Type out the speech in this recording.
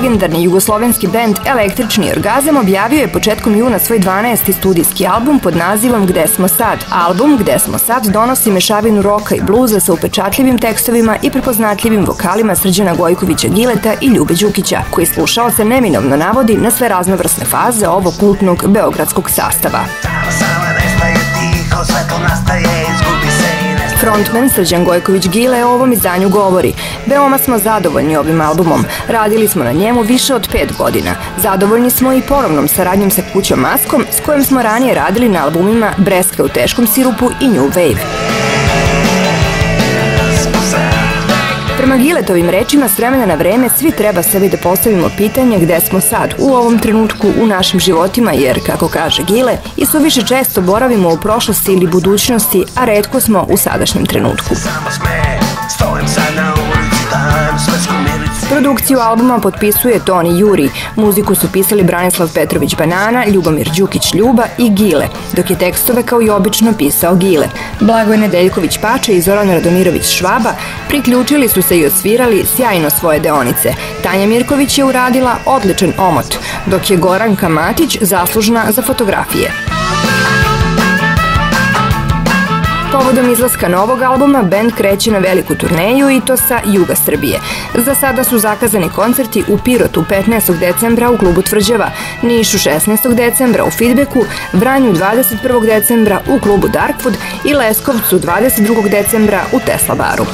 Legendarni jugoslovenski bend Električni orgazam objavio je početkom juna svoj 12. studijski album pod nazivom Gde smo sad. Album Gde smo sad donosi mešavinu roka i bluza sa upečatljivim tekstovima i prepoznatljivim vokalima Srđana Gojkovića Gileta i Ljube Đukića, koji slušao se neminovno navodi na sve raznovrsne faze ovog kultnog beogradskog sastava. Frontman Srđan Gojković Gile o ovom izdanju govori Veoma smo zadovoljni ovim albumom. Radili smo na njemu više od pet godina. Zadovoljni smo i ponovnom saradnjom sa kućom Maskom s kojom smo ranije radili na albumima Breska u teškom sirupu i New Wave. Prema Giletovim rečima, s vremena na vreme svi treba sebi da postavimo pitanje gde smo sad, u ovom trenutku, u našim životima, jer, kako kaže Gile, i su više često boravimo u prošlosti ili budućnosti, a redko smo u sadašnjem trenutku. Produkciju albuma potpisuje Toni Juri, muziku su pisali Branislav Petrović Banana, Ljubomir Đukić Ljuba i Gile, dok je tekstove kao i obično pisao Gile. Blagoje Nedeljković Pače i Zoran Radomirović Švaba priključili su se i osvirali sjajno svoje deonice. Tanja Mirković je uradila odličan omot, dok je Goranka Matić zaslužna za fotografije. Povodom izlaska novog albuma, band kreće na veliku turneju i to sa juga Srbije. Za sada su zakazani koncerti u Pirotu 15. decembra u klubu Tvrđeva, Nišu 16. decembra u Feedbacku, Vranju 21. decembra u klubu Darkwood i Leskovcu 22. decembra u Tesla baru.